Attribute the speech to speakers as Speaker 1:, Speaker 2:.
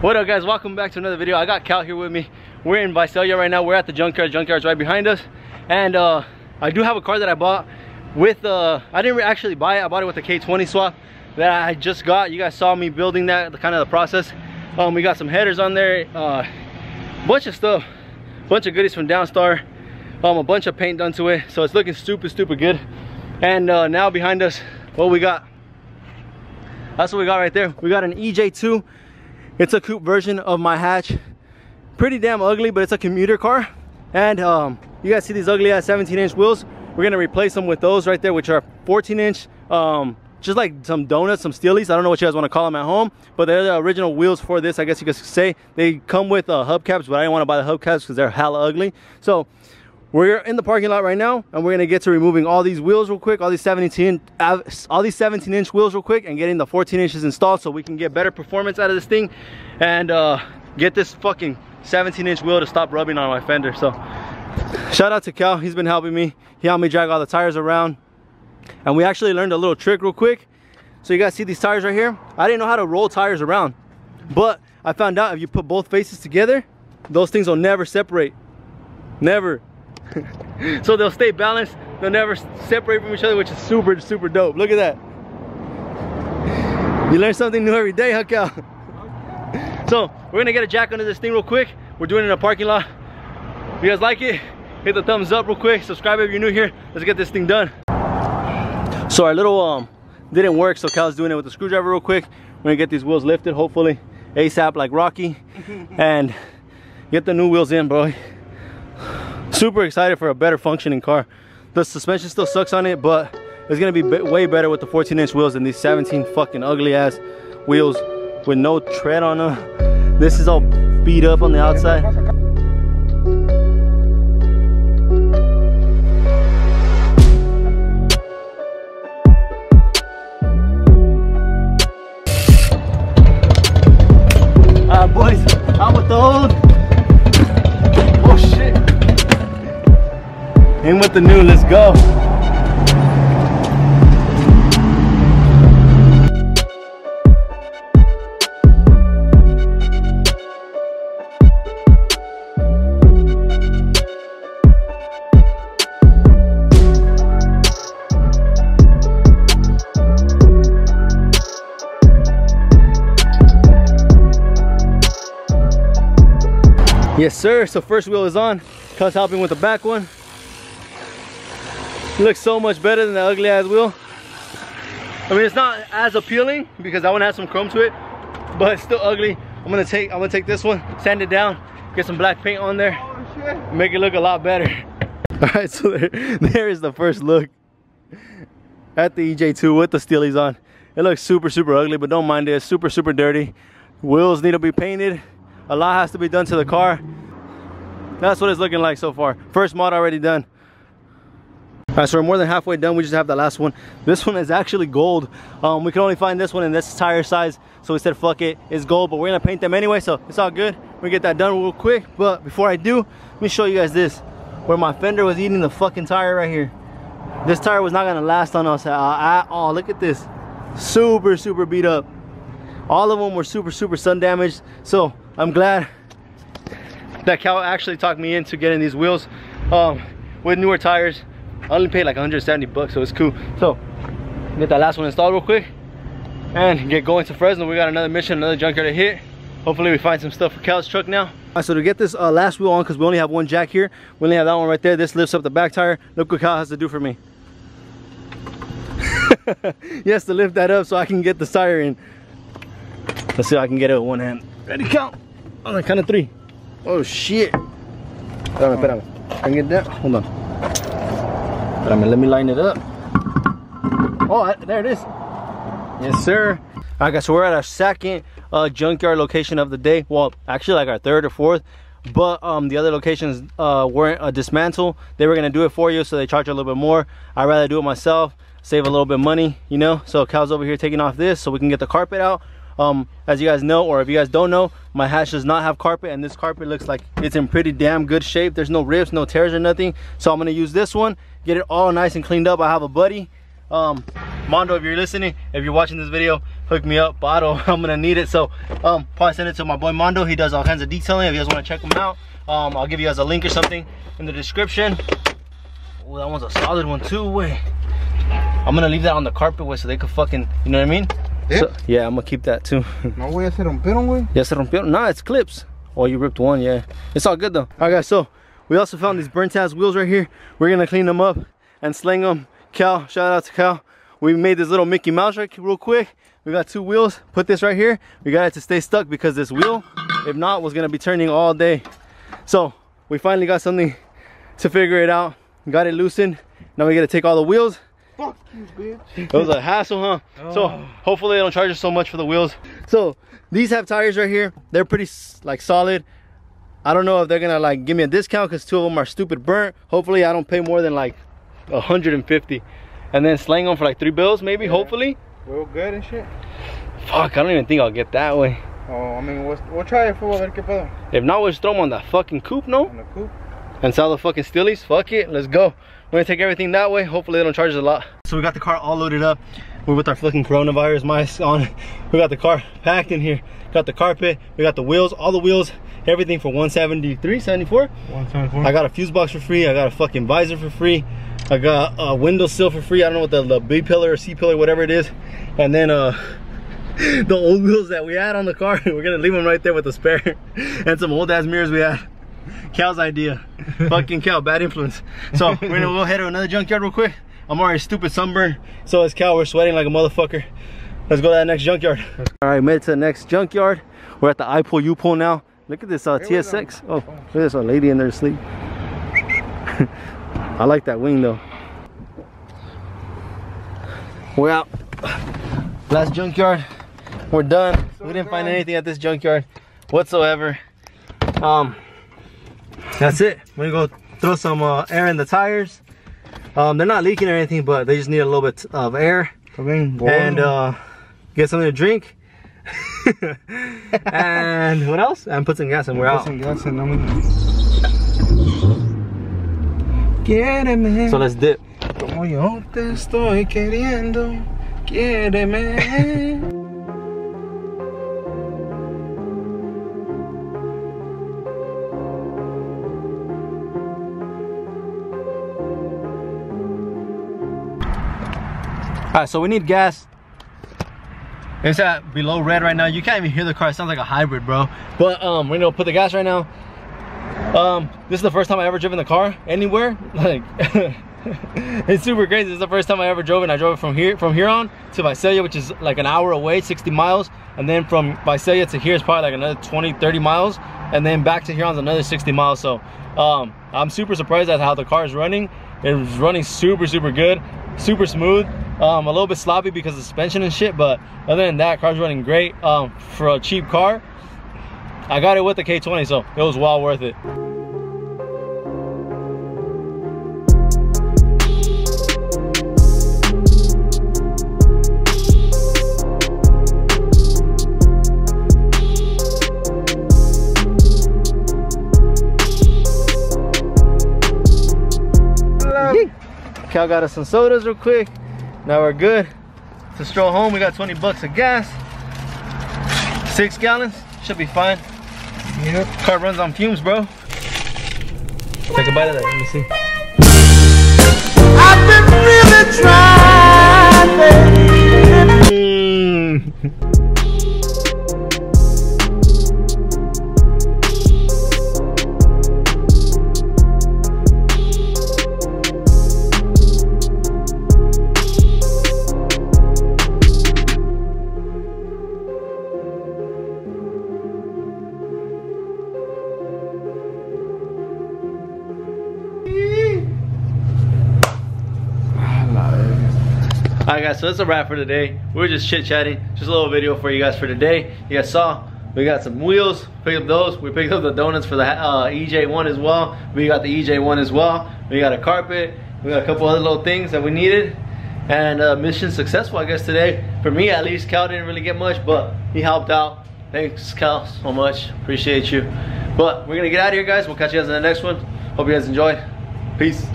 Speaker 1: What up guys, welcome back to another video. I got Cal here with me. We're in Visalia right now. We're at the junkyard. Junkyard's right behind us. And uh, I do have a car that I bought with, uh, I didn't actually buy it. I bought it with a K20 swap that I just got. You guys saw me building that, the kind of the process. Um, we got some headers on there, uh, bunch of stuff, bunch of goodies from Downstar, um, a bunch of paint done to it. So it's looking stupid, stupid good. And uh, now behind us, what we got, that's what we got right there. We got an EJ2 it's a coupe version of my hatch. Pretty damn ugly, but it's a commuter car. And um, you guys see these ugly ass 17 inch wheels? We're gonna replace them with those right there, which are 14 inch, um, just like some donuts, some steelies. I don't know what you guys wanna call them at home, but they're the original wheels for this, I guess you could say. They come with uh, hubcaps, but I didn't wanna buy the hubcaps because they're hella ugly. So we're in the parking lot right now and we're gonna get to removing all these wheels real quick all these 17 all these 17 inch wheels real quick and getting the 14 inches installed so we can get better performance out of this thing and uh, get this fucking 17 inch wheel to stop rubbing on my fender so. Shout out to cal he's been helping me. He helped me drag all the tires around. And we actually learned a little trick real quick. So you guys see these tires right here? I didn't know how to roll tires around but i found out if you put both faces together those things will never separate. Never so they'll stay balanced. They'll never separate from each other which is super super dope. Look at that. You learn something new every day huh Cal? so we're gonna get a jack under this thing real quick. We're doing it in a parking lot. If you guys like it hit the thumbs up real quick. Subscribe if you're new here. Let's get this thing done. So our little um didn't work so Cal's doing it with the screwdriver real quick. We're gonna get these wheels lifted hopefully ASAP like Rocky. And get the new wheels in bro super excited for a better functioning car. The suspension still sucks on it but it's gonna be way better with the 14 inch wheels than these 17 fucking ugly ass wheels with no tread on them this is all beat up on the outside The new, let's go. Yes sir, so first wheel is on. Cuz helping with the back one. Looks so much better than the ugly ass wheel. I mean, it's not as appealing because that one has some chrome to it, but it's still ugly. I'm gonna take, I'm gonna take this one, sand it down, get some black paint on there, make it look a lot better. All right, so there, there is the first look at the EJ2 with the steelies on. It looks super, super ugly, but don't mind it. It's super, super dirty. Wheels need to be painted. A lot has to be done to the car. That's what it's looking like so far. First mod already done. All right, so we're more than halfway done. We just have the last one. This one is actually gold. Um, we can only find this one in this tire size. So we said, fuck it, it's gold, but we're gonna paint them anyway, so it's all good. We get that done real quick. But before I do, let me show you guys this. Where my fender was eating the fucking tire right here. This tire was not gonna last on us at, all. Look at this. Super, super beat up. All of them were super, super sun damaged. So I'm glad that Cal actually talked me into getting these wheels um, with newer tires I only paid like 170 bucks, so it's cool. So, get that last one installed real quick and get going to Fresno. We got another mission, another junkyard to hit. Hopefully we find some stuff for Cal's truck now. So to get this uh, last wheel on, because we only have one jack here, we only have that one right there. This lifts up the back tire. Look what Cal has to do for me. he has to lift that up so I can get the tire in. Let's see if I can get it with one hand. Ready, count. On the count of three. Oh shit. Espérame, espérame. Can I get that? Hold on. But I mean, let me line it up. Oh, there it is. Yes, sir. All right, guys, so we're at our second uh, junkyard location of the day. Well, actually like our third or fourth. But um, the other locations uh, weren't a dismantle. They were gonna do it for you, so they charge a little bit more. I'd rather do it myself, save a little bit money, you know? So Cal's over here taking off this so we can get the carpet out. Um, as you guys know, or if you guys don't know, my hatch does not have carpet and this carpet looks like it's in pretty damn good shape. There's no rips, no tears or nothing. So I'm gonna use this one get it all nice and cleaned up. I have a buddy, um, Mondo, if you're listening, if you're watching this video, hook me up. Bottle i'm gonna need it. So um probably send it to my boy mondo. He does all kinds of detailing. If you guys want to check him out um i'll give you guys a link or something in the description. Oh that one's a solid one too wait. I'm gonna leave that on the carpet way so they could fucking you know what i mean
Speaker 2: Yeah.
Speaker 1: So, yeah i'm gonna keep that too.
Speaker 2: No, güey, ya se rompieron, güey.
Speaker 1: ya se rompieron. Nah it's clips. Oh you ripped one yeah. It's all good though. All right guys so we also found these burnt ass wheels right here. We're gonna clean them up and sling them cal shout out to cal. We made this little mickey mouse right real quick. We got two wheels. Put this right here. We got it to stay stuck because this wheel if not was gonna be turning all day. So we finally got something to figure it out. Got it loosened. Now we gotta take all the wheels
Speaker 2: Fuck you, bitch.
Speaker 1: it was a hassle, huh? So oh. hopefully they don't charge us so much for the wheels. So these have tires right here. They're pretty like solid. I don't know if they're gonna like give me a discount because two of them are stupid burnt. Hopefully I don't pay more than like 150, and then slang them for like three bills maybe. Hopefully.
Speaker 2: Real good and shit.
Speaker 1: Fuck, I don't even think I'll get that way.
Speaker 2: Oh, I mean, we'll, we'll try it for a ver qué pedo.
Speaker 1: If not, we'll just throw them on that fucking coupe, no?
Speaker 2: On the coupe.
Speaker 1: and sell the fucking steelies. Fuck it, let's go. We're gonna take everything that way. Hopefully they don't charge us a lot. So we got the car all loaded up. We're with our fucking coronavirus mask on. We got the car packed in here. Got the carpet. We got the wheels, all the wheels, everything for 173, 74.
Speaker 2: 174.
Speaker 1: I got a fuse box for free. I got a fucking visor for free. I got a window sill for free. I don't know what the, the B pillar or C pillar, whatever it is. And then uh the old wheels that we had on the car, we're gonna leave them right there with the spare. and some old ass mirrors we had. Cal's idea. Fucking Cal, bad influence. So we're gonna go head to another junkyard real quick. I'm already stupid sunburned. So is Cal, we're sweating like a motherfucker. Let's go to that next junkyard. All right, made it to the next junkyard. We're at the I pull, you pull now. Look at this uh, TSX. Oh, look at this a lady in there asleep. I like that wing though. We're out. Last junkyard. We're done. we didn't find anything at this junkyard whatsoever. Um, that's it. We're gonna go throw some uh, air in the tires. Um, they're not leaking or anything, but they just need a little bit of air and uh, get something to drink. and what else? And put some gas and we're out.
Speaker 2: Quiéreme.
Speaker 1: So let's dip.
Speaker 2: Como yo te estoy queriendo. Quiéreme.
Speaker 1: All right, so we need gas. It's at below red right now. You can't even hear the car. It sounds like a hybrid, bro. But um, we're gonna put the gas right now. Um, this is the first time I ever driven the car anywhere. Like, it's super crazy. This is the first time I ever drove it. I drove it from here, from here on to Visalia, which is like an hour away, 60 miles. And then from Visalia to here is probably like another 20, 30 miles. And then back to here on another 60 miles. So um, I'm super surprised at how the car is running. It's running super, super good, super smooth. Um, a little bit sloppy because of suspension and shit, but other than that, car's running great. Um, for a cheap car, I got it with the K20, so it was well worth it. Cal got us some sodas real quick. Now we're good. To stroll home, we got 20 bucks of gas. Six gallons, should be fine.
Speaker 2: Yep.
Speaker 1: Car runs on fumes, bro. Take a bite of that, let me see.
Speaker 2: I've been really trying,
Speaker 1: mm. Alright guys, so that's a wrap for today. We are just chit chatting, just a little video for you guys for today. You guys saw, we got some wheels, picked up those. We picked up the donuts for the uh, EJ1 as well. We got the EJ1 as well. We got a carpet. We got a couple other little things that we needed. And uh, mission successful, I guess today. For me at least, Cal didn't really get much, but he helped out. Thanks Cal so much, appreciate you. But we're gonna get out of here guys. We'll catch you guys in the next one. Hope you guys enjoyed. Peace.